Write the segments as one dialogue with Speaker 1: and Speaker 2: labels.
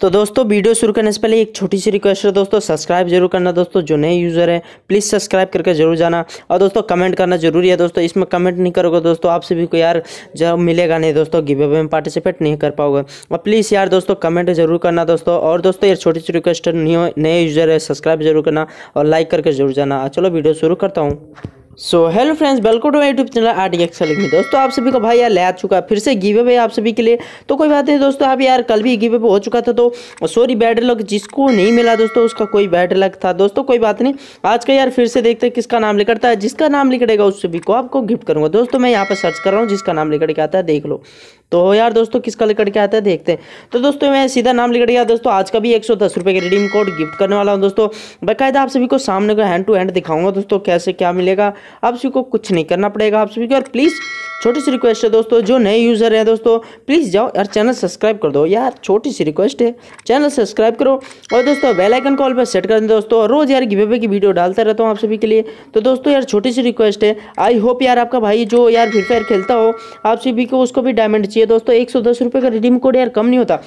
Speaker 1: तो दोस्तों, वीडियो शुरू करने से पहले एक छोटी सी रिक्वेस्ट है दोस्तों सब्सक्राइब ज़रूर करना दोस्तों, जो नए यूज़र है प्लीज़ सब्सक्राइब करके ज़रूर जाना। और दोस्तों कमेंट करना ज़रूरी है दोस्तों, इसमें कमेंट नहीं करोगे दोस्तों आपसे भी कोई यार जब मिलेगा नहीं दोस्तों गिव अवे में पार्टिसिपेट नहीं कर पाओगे। और प्लीज़ यार दोस्तों कमेंट ज़रूर करना दोस्तों। और दोस्तों यार छोटी सी रिक्वेस्ट नए यूज़र है सब्सक्राइब ज़रूर करना और लाइक करके ज़रूर जाना। चलो, वीडियो शुरू करता हूँ। So hello friends welcome to my YouTube channel R D Excel में। दोस्तों, आप सभी को भाई यार ले आ चुका फिर से गिव अवे आप सभी के लिए। तो कोई बात नहीं, दोस्तों, आप यार कल भी गिव अवे हो चुका था तो सॉरी बैड लक जिसको नहीं मिला, दोस्तों, उसका कोई बैड लक था। दोस्तों, कोई बात नहीं, आज का यार फिर से देखते हैं किसका नाम लिखता है जिसका नाम लिखेगा उस सभी को आपको गिफ्ट करूँगा। दोस्तों, मैं यहाँ पर सर्च कर रहा हूँ, जिसका नाम लिख के आता है, देख लो। तो यार दोस्तों, किसका लिख के आता है? देखते हैं। तो दोस्तों, मैं सीधा नाम लिख गया। दोस्तों, आज का भी एक रुपये के रिडीम कोड गिफ्ट करने वाला हूँ दोस्तों। बाकायदा आप सभी को सामने को हैंड टू हैंड दिखाऊँगा दोस्तों, कैसे क्या मिलेगा। आप सभी को कुछ नहीं करना पड़ेगा। आप सभी को, और प्लीज़ छोटी सी रिक्वेस्ट है दोस्तों, जो नए यूज़र हैं दोस्तों प्लीज़ जाओ यार चैनल सब्सक्राइब कर दो। यार छोटी सी रिक्वेस्ट है चैनल सब्सक्राइब करो। और दोस्तों बेल आइकन कॉल पर सेट कर दें दोस्तों, और रोज़ यार गिवे की वीडियो डालता रहता हूँ आप सभी के लिए। तो दोस्तों, यार छोटी सी रिक्वेस्ट है आई होप यार आपका भाई जो यार फ्री फायर खेलता हो, आप सभी को उसको भी डायमंड चाहिए। दोस्तों, एक सौ का रिडीम कोड यार कम नहीं होता।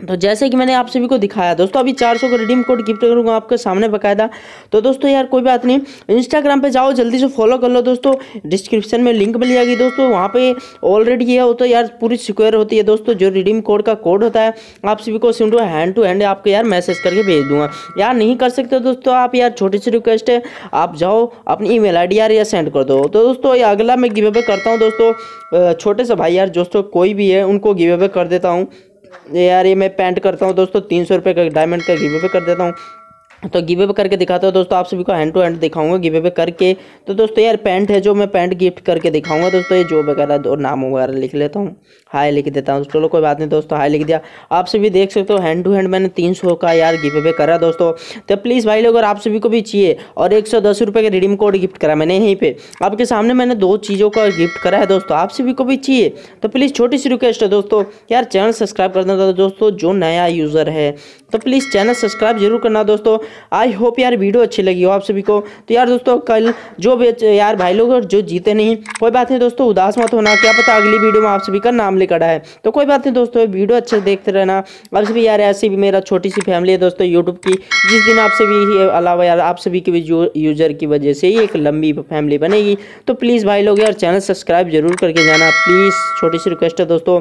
Speaker 1: तो जैसे कि मैंने आप सभी को दिखाया, दोस्तों, अभी 400 का रिडीम कोड गिफ्ट करूँगा आपके सामने बकायदा। तो दोस्तों, यार, कोई बात नहीं। इंस्टाग्राम पे जाओ, जल्दी से फॉलो कर लो, दोस्तों। डिस्क्रिप्शन में लिंक मिल जाएगी, दोस्तों। वहाँ पे ऑलरेडी ये होता है, यार, पूरी सिक्योर होती है, दोस्तों। जो रिडीम कोड का कोड होता है, आप सभी को सिम टू हैंड टू हैंड आपको, यार मैसेज करके भेज दूँगा। यार, नहीं कर सकते दोस्तों आप, यार, छोटी सी रिक्वेस्ट है। आप जाओ, अपनी ई मेल यार या सेंड कर दो। तो दोस्तों, ये अगला मैं गिवे करता हूँ, दोस्तों। छोटे से भाई, यार, दोस्तों, कोई भी है, उनको गिवे कर देता हूँ। यार ये मैं पेंट करता हूँ दोस्तों, तीन सौ रुपये का डायमंड का गिवे पे कर देता हूँ। तो गिवे पे करके दिखाता हूँ दोस्तों, आप सभी को हैंड टू हैंड दिखाऊँगा गिवे पे करके। तो दोस्तों यार पैंट है जो मैं पैंट गिफ्ट करके दिखाऊँगा दोस्तों, ये जो वगैरह दो नाम वगैरह लिख लेता हूँ। हाई लिख देता हूँ चलो कोई बात नहीं दोस्तों हाई लिख दिया। आप सभी देख सकते हो हैंड टू हैंड मैंने तीन सौ का यार गिवे पे करा दोस्तों। तो प्लीज़ भाई लोग, अगर आप सभी को भी चाहिए और एक सौ दस रुपये का रिडीम कोड गिफ्ट करा मैंने यहीं पर आपके सामने मैंने दो चीज़ों का गिफ्ट करा है दोस्तों, आप सभी को भी चाहिए तो प्लीज़ छोटी सी रिक्वेस्ट है दोस्तों। यार चैनल सब्सक्राइब करना था दोस्तों, जो नया यूज़र है तो प्लीज़ चैनल सब्सक्राइब ज़रूर करना दोस्तों। आई होप यार वीडियो अच्छी लगी हो आप सभी को। तो यार दोस्तों, कल जो यार भाई लोग जो जीते नहीं, कोई बात नहीं दोस्तों, उदास मत होना, क्या पता अगली वीडियो में आप सभी का नाम लिखा है। तो कोई बात नहीं दोस्तों, वीडियो अच्छे देखते रहना। आप सभी यार, ऐसे भी मेरा छोटी सी फैमिली है दोस्तों यूट्यूब की, जिस दिन आप सभी अलावा यार, आप सभी के भी यूज़र की वजह से ही एक लंबी फैमिली बनेगी। तो प्लीज़ भाई लोग यार चैनल सब्सक्राइब ज़रूर करके जाना। प्लीज़ छोटी सी रिक्वेस्ट है दोस्तों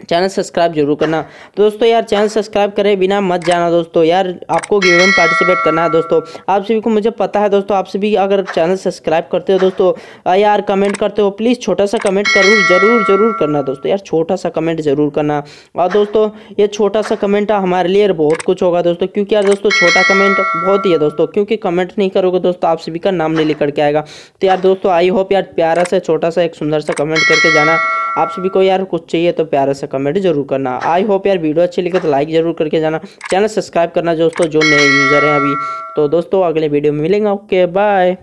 Speaker 1: चैनल सब्सक्राइब ज़रूर करना। तो दोस्तों यार, चैनल सब्सक्राइब करे बिना मत जाना दोस्तों। यार, आपको गेम में पार्टिसिपेट करना है दोस्तों। आप सभी को मुझे पता है दोस्तों, आप सभी अगर चैनल सब्सक्राइब करते हो दोस्तों यार कमेंट करते हो प्लीज़ छोटा सा कमेंट ज़रूर ज़रूर ज़रूर करना दोस्तों। यार, छोटा सा कमेंट ज़रूर करना। और दोस्तों, ये छोटा सा कमेंट हमारे लिए बहुत कुछ होगा दोस्तों, क्योंकि यार दोस्तों, छोटा कमेंट बहुत ही है दोस्तों। क्योंकि कमेंट नहीं करोगे दोस्तों, आप सभी का नाम नहीं लिख के आएगा। तो यार दोस्तों आई होप यार प्यारा सा, छोटा सा, एक सुंदर सा कमेंट करके जाना। आप सभी को यार कुछ चाहिए तो प्यारा सा कमेंट ज़रूर करना। आई होप यार वीडियो अच्छी लगे तो लाइक ज़रूर करके जाना। चैनल सब्सक्राइब करना दोस्तों, जो नए यूज़र हैं अभी। तो दोस्तों, अगले वीडियो में मिलेंगे। Okay bye